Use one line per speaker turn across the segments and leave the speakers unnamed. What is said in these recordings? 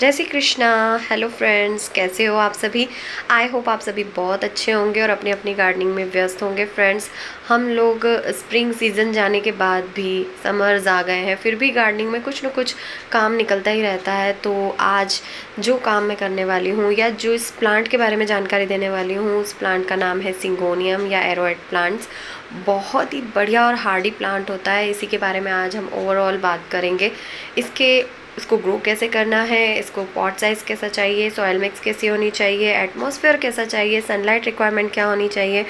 जय Shri Krishna. Hello friends कैसे हो आप सभी? आई होप आप सभी बहुत अच्छे होंगे और अपनी अपनी गार्डनिंग में व्यस्त होंगे। फ्रेंड्स हम लोग स्प्रिंग सीज़न जाने के बाद भी समर्स आ गए हैं, फिर भी गार्डनिंग में कुछ ना कुछ काम निकलता ही रहता है। तो आज जो काम मैं करने वाली हूँ या जो इस प्लांट के बारे में जानकारी देने वाली हूँ, उस प्लांट का नाम है सिंगोनियम या एरोएड प्लांट्स बहुत ही बढ़िया और हार्डी प्लांट होता है। इसी के बारे में आज हम ओवरऑल बात करेंगे। इसके इसको ग्रो कैसे करना है, इसको पॉट साइज़ कैसा चाहिए सॉयल मिक्स कैसी होनी चाहिए एटमॉस्फेयर कैसा चाहिए सनलाइट रिक्वायरमेंट क्या होनी चाहिए।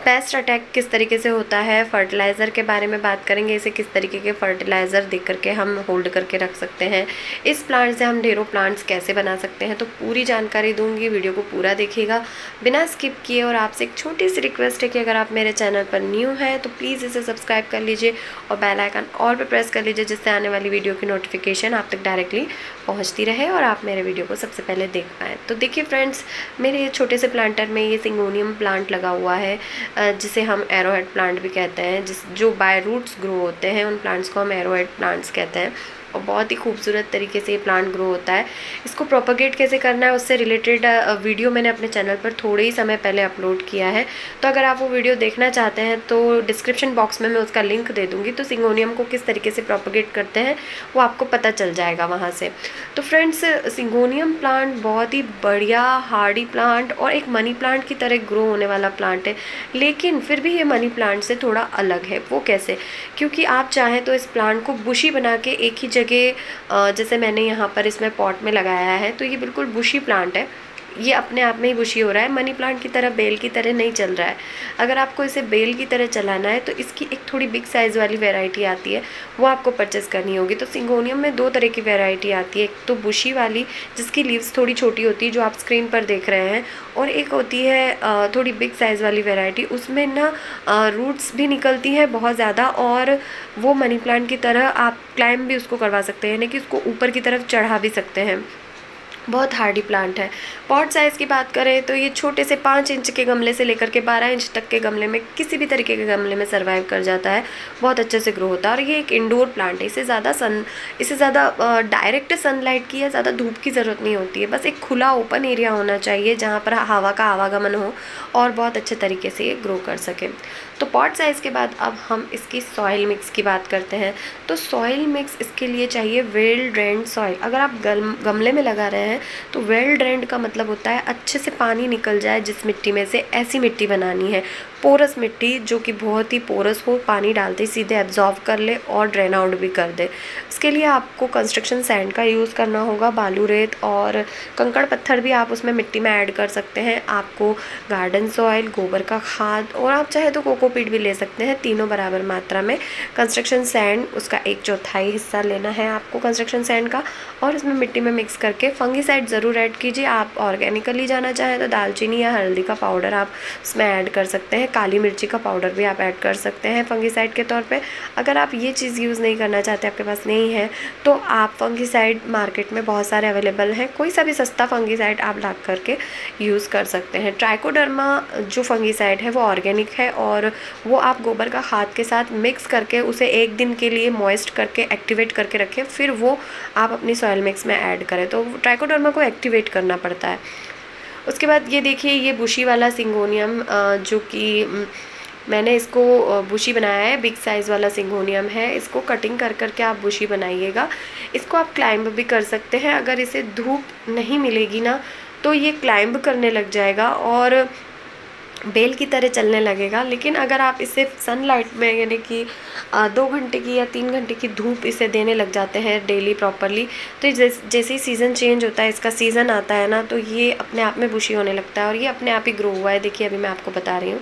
पेस्ट अटैक किस तरीके से होता है? फर्टिलाइज़र के बारे में बात करेंगे। इसे किस तरीके के फर्टिलाइज़र देख करके हम होल्ड करके रख सकते हैं? इस प्लांट से हम ढेरों प्लांट्स कैसे बना सकते हैं? तो पूरी जानकारी दूँगी। वीडियो को पूरा देखिएगा। बिना स्किप किए और आपसे एक छोटी सी रिक्वेस्ट है कि अगर आप मेरे चैनल पर न्यू हैं तो प्लीज़ इसे सब्सक्राइब कर लीजिए और बेल आइकन और पर प्रेस कर लीजिए, जिससे आने वाली वीडियो की नोटिफिकेशन आप तक डायरेक्टली पहुँचती रहे और आप मेरे वीडियो को सबसे पहले देख पाएँ। तो देखिए फ्रेंड्स मेरे छोटे से प्लांटर में ये सिंगोनियम प्लांट लगा हुआ है। जिसे हम एरोहेड प्लांट भी कहते हैं, जिस, जो बाय रूट्स ग्रो होते हैं, उन प्लांट्स को हम एरोहेड प्लांट्स कहते हैं। और बहुत ही खूबसूरत तरीके से ये प्लांट ग्रो होता है। इसको प्रोपोगेट कैसे करना है, उससे रिलेटेड वीडियो मैंने अपने चैनल पर थोड़े ही समय पहले अपलोड किया है। तो अगर आप वो वीडियो देखना चाहते हैं तो डिस्क्रिप्शन बॉक्स में मैं उसका लिंक दे दूँगी। तो सिंगोनियम को किस तरीके से प्रोपोगेट करते हैं, वो आपको पता चल जाएगा वहाँ से। तो फ्रेंड्स सिंगोनियम प्लांट बहुत ही बढ़िया हार्डी प्लांट और एक मनी प्लांट की तरह ग्रो होने वाला प्लांट है। लेकिन फिर भी ये मनी प्लांट से थोड़ा अलग है। वो कैसे? क्योंकि आप चाहें तो इस प्लांट को बुशी बना के एक ही जगह जैसे मैंने यहाँ पर इसमें पॉट में लगाया है तो ये बिल्कुल बुशी प्लांट है। ये अपने आप में ही बुशी हो रहा है। मनी प्लांट की तरह, बेल की तरह नहीं चल रहा है। अगर आपको इसे बेल की तरह चलाना है तो इसकी एक थोड़ी बिग साइज़ वाली वेराइटी आती है। वो आपको परचेस करनी होगी। तो सिंगोनियम में दो तरह की वेराइटी आती है। एक तो बुशी वाली, जिसकी लीव्स थोड़ी छोटी होती है, जो आप स्क्रीन पर देख रहे हैं, और एक होती है थोड़ी बिग साइज़ वाली वेराइटी उसमें ना रूट्स भी निकलती हैं बहुत ज़्यादा, और वो मनी प्लांट की तरह आप क्लाइम भी उसको करवा सकते हैं, यानी कि उसको ऊपर की तरफ़ चढ़ा भी सकते हैं। बहुत हार्डी प्लांट है। पॉट साइज़ की बात करें तो ये छोटे से पाँच इंच के गमले से लेकर के बारह इंच तक के गमले में किसी भी तरीके के गमले में सर्वाइव कर जाता है। बहुत अच्छे से ग्रो होता है और ये एक इंडोर प्लांट है। इसे ज़्यादा सन इसे ज़्यादा डायरेक्ट सनलाइट की या ज़्यादा धूप की ज़रूरत नहीं होती है। बस एक खुला ओपन एरिया होना चाहिए जहाँ पर हवा का आवागमन हो और बहुत अच्छे तरीके से ये ग्रो कर सके। तो पॉट साइज़ के बाद अब हम इसकी सॉइल मिक्स की बात करते हैं। तो सॉइल मिक्स इसके लिए चाहिए वेल ड्रेंड सॉइल अगर आप गमले में लगा रहे हैं तो वेल ड्रेंड का मतलब होता है अच्छे से पानी निकल जाए जिस मिट्टी में से ऐसी मिट्टी बनानी है। पोरस मिट्टी जो कि बहुत ही पोरस हो, पानी डालते ही सीधे एब्जॉर्व कर ले और ड्रेन आउट भी कर दे। इसके लिए आपको कंस्ट्रक्शन सैंड का यूज़ करना होगा, बालू रेत और कंकड़ पत्थर भी आप उसमें मिट्टी में ऐड कर सकते हैं। आपको गार्डन सॉइल गोबर का खाद और आप चाहे तो कोकोपीट भी ले सकते हैं, तीनों बराबर मात्रा में। कंस्ट्रक्शन सैंड उसका एक चौथाई हिस्सा लेना है आपको कंस्ट्रक्शन सैंड का और इसमें मिट्टी में मिक्स करके फंगीसाइड ज़रूर ऐड कीजिए। आप ऑर्गेनिकली जाना चाहें तो दालचीनी या हल्दी का पाउडर आप उसमें ऐड कर सकते हैं। काली मिर्ची का पाउडर भी आप ऐड कर सकते हैं फंगीसाइड के तौर पे। अगर आप ये चीज़ यूज़ नहीं करना चाहते, आपके पास नहीं है तो आप फंगीसाइड मार्केट में बहुत सारे अवेलेबल हैं। कोई सा भी सस्ता फंगीसाइड आप ला करके यूज़ कर सकते हैं। ट्राइकोडर्मा जो फंगीसाइड है, वो ऑर्गेनिक है और वो आप गोबर का खाद के साथ मिक्स करके उसे एक दिन के लिए मॉइस्ट करके, एक्टिवेट करके रखें, फिर वो आप अपनी सॉयल मिक्स में ऐड करें। तो ट्राइकोडर्मा को एक्टिवेट करना पड़ता है। उसके बाद ये देखिए, ये बुशी वाला सिंगोनियम जो कि मैंने इसको बुशी बनाया है बिग साइज़ वाला सिंगोनियम है। इसको कटिंग कर करके आप बुशी बनाइएगा। इसको आप क्लाइंब भी कर सकते हैं। अगर इसे धूप नहीं मिलेगी ना तो ये क्लाइंब करने लग जाएगा। और बेल की तरह चलने लगेगा, लेकिन अगर आप इसे सनलाइट में, यानी कि दो घंटे की या तीन घंटे की धूप इसे देने लग जाते हैं डेली प्रॉपरली तो जैसे ही सीज़न चेंज होता है, इसका सीज़न आता है ना तो ये अपने आप में बुशी होने लगता है और ये अपने आप ही ग्रो हुआ है। देखिए, अभी मैं आपको बता रही हूँ।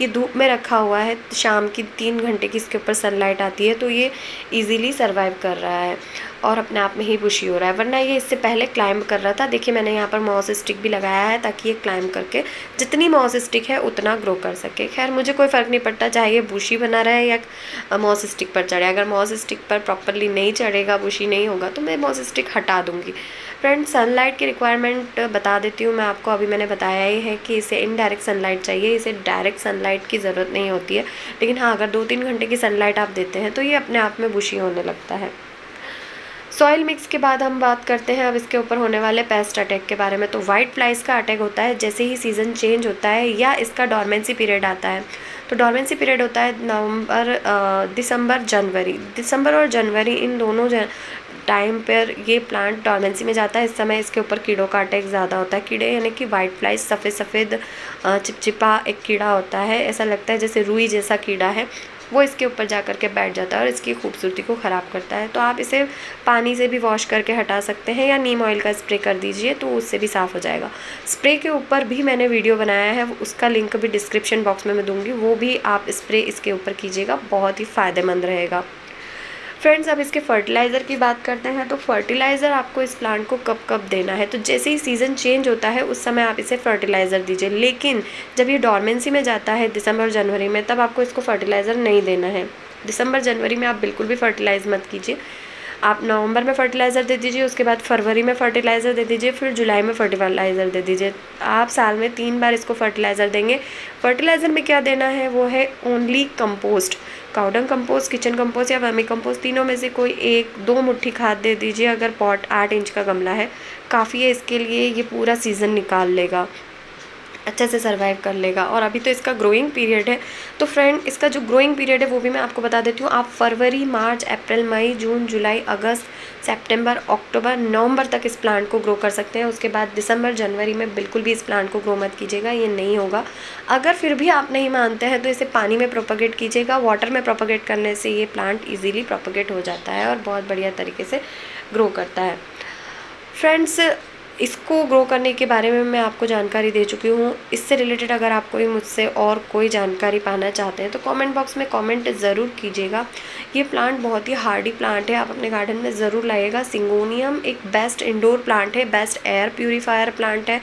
ये धूप में रखा हुआ है, शाम की तीन घंटे की इसके ऊपर सनलाइट आती है तो ये इजीली सरवाइव कर रहा है और अपने आप में ही बुशी हो रहा है। वरना ये इससे पहले क्लाइंब कर रहा था, देखिए मैंने यहाँ पर मॉस स्टिक भी लगाया है ताकि ये क्लाइंब करके जितनी मॉस स्टिक है उतना ग्रो कर सके। खैर, मुझे कोई फ़र्क नहीं पड़ता, चाहे ये बुशी बना रहे या मॉस स्टिक पर चढ़े। अगर मॉस स्टिक पर प्रॉपरली नहीं चढ़ेगा बुशी नहीं होगा तो मैं मॉस स्टिक हटा दूँगी। फ्रेंड सनलाइट की रिक्वायरमेंट बता देती हूँ मैं आपको। अभी मैंने बताया ही है कि इसे इनडायरेक्ट सनलाइट चाहिए, इसे डायरेक्ट सनलाइट की ज़रूरत नहीं होती है। लेकिन हाँ अगर दो तीन घंटे की सनलाइट आप देते हैं तो ये अपने आप में बुशी होने लगता है। सॉइल मिक्स के बाद हम बात करते हैं अब इसके ऊपर होने वाले पेस्ट अटैक के बारे में। तो वाइट फ्लाइज का अटैक होता है, जैसे ही सीज़न चेंज होता है या इसका डॉर्मेंसी पीरियड आता है। तो डॉर्मेंसी पीरियड होता है नवंबर दिसंबर, जनवरी। दिसंबर और जनवरी इन दोनों टाइम पर ये प्लांट डॉर्मेंसी में जाता है, इस समय इसके ऊपर कीड़ों का अटैक ज़्यादा होता है। कीड़े यानी कि वाइट फ्लाइज सफ़ेद सफ़ेद चिपचिपा एक कीड़ा होता है। ऐसा लगता है जैसे रुई जैसा कीड़ा है। वो इसके ऊपर जा कर के बैठ जाता है और इसकी खूबसूरती को ख़राब करता है। तो आप इसे पानी से भी वॉश करके हटा सकते हैं या नीम ऑयल का स्प्रे कर दीजिए तो उससे भी साफ़ हो जाएगा। स्प्रे के ऊपर भी मैंने वीडियो बनाया है, उसका लिंक भी डिस्क्रिप्शन बॉक्स में मैं दूँगी। वो भी आप स्प्रे इसके ऊपर कीजिएगा, बहुत ही फ़ायदेमंद रहेगा। फ्रेंड्स, अब इसके फर्टिलाइज़र की बात करते हैं तो फर्टिलाइज़र आपको इस प्लांट को कब कब देना है? तो जैसे ही सीज़न चेंज होता है, उस समय आप इसे फर्टिलाइज़र दीजिए। लेकिन जब ये डॉर्मेंसी में जाता है दिसंबर, जनवरी में, तब आपको इसको फर्टिलाइज़र नहीं देना है। दिसंबर, जनवरी में आप बिल्कुल भी फर्टिलाइज़ मत कीजिए। आप नवंबर में फर्टिलाइज़र दे दीजिए, उसके बाद फरवरी में फर्टिलाइज़र दे दीजिए, फिर जुलाई में फर्टिलाइज़र दे दीजिए। आप साल में तीन बार इसको फर्टिलाइज़र देंगे। फर्टिलाइज़र में क्या देना है? वो है only compost cowdung compost kitchen compost या वर्मी कंपोस्ट तीनों में से कोई एक, दो मुट्ठी खाद दे दीजिए, अगर पॉट आठ इंच का गमला है। काफ़ी है, इसके लिए ये पूरा सीज़न निकाल लेगा। अच्छे से सर्वाइव कर लेगा। और अभी तो इसका ग्रोइंग पीरियड है। तो फ्रेंड इसका जो ग्रोइंग पीरियड है, वो भी मैं आपको बता देती हूँ। आप फरवरी, मार्च, अप्रैल, मई, जून, जुलाई, अगस्त, सितंबर, अक्टूबर, नवंबर तक इस प्लांट को ग्रो कर सकते हैं। उसके बाद दिसंबर, जनवरी में बिल्कुल भी इस प्लांट को ग्रो मत कीजिएगा, ये नहीं होगा। अगर फिर भी आप नहीं मानते हैं तो इसे पानी में प्रोपोगेट कीजिएगा। वाटर में प्रोपोगेट करने से ये प्लांट ईजिली प्रोपोगेट हो जाता है और बहुत बढ़िया तरीके से ग्रो करता है। फ्रेंड्स इसको ग्रो करने के बारे में मैं आपको जानकारी दे चुकी हूँ। इससे रिलेटेड अगर आप कोई मुझसे और कोई जानकारी पाना चाहते हैं तो कमेंट बॉक्स में कमेंट ज़रूर कीजिएगा। ये प्लांट बहुत ही हार्डी प्लांट है। आप अपने गार्डन में ज़रूर लाइएगा। सिंगोनियम एक बेस्ट इंडोर प्लांट है। बेस्ट एयर प्योरीफायर प्लांट है।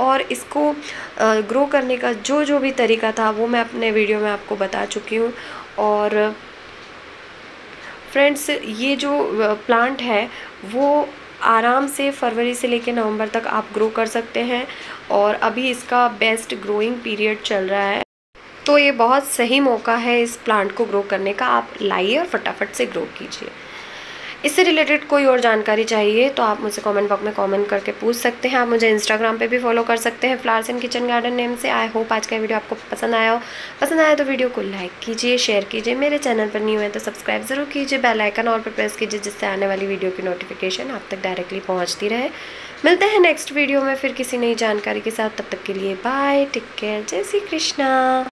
और इसको ग्रो करने का जो जो भी तरीका था, वो मैं अपने वीडियो में आपको बता चुकी हूँ। और फ्रेंड्स ये जो प्लांट है, वो आराम से फरवरी से लेकर नवंबर तक आप ग्रो कर सकते हैं और अभी इसका बेस्ट ग्रोइंग पीरियड चल रहा है। तो ये बहुत सही मौका है इस प्लांट को ग्रो करने का। आप लाइए और फटाफट से ग्रो कीजिए। इससे रिलेटेड कोई और जानकारी चाहिए तो आप मुझे कमेंट बॉक्स में कमेंट करके पूछ सकते हैं। आप मुझे इंस्टाग्राम पे भी फॉलो कर सकते हैं। Flowers and kitchen garden name से। आई होप आज का वीडियो आपको पसंद आया हो। पसंद आया तो वीडियो को लाइक कीजिए शेयर कीजिए। मेरे चैनल पर न्यू है तो सब्सक्राइब ज़रूर कीजिए। बेल आइकन और पर प्रेस कीजिए जिससे आने वाली वीडियो की नोटिफिकेशन आप तक डायरेक्टली पहुँचती रहे। मिलते हैं नेक्स्ट वीडियो में। फिर किसी नई जानकारी के साथ। तब तक के लिए बाय टेक केयर जय श्री कृष्णा।